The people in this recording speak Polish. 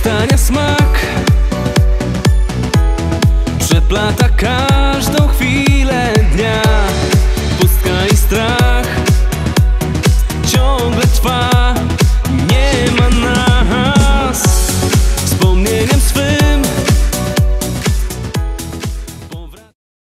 stania smak. Przeplata każdą chwilę.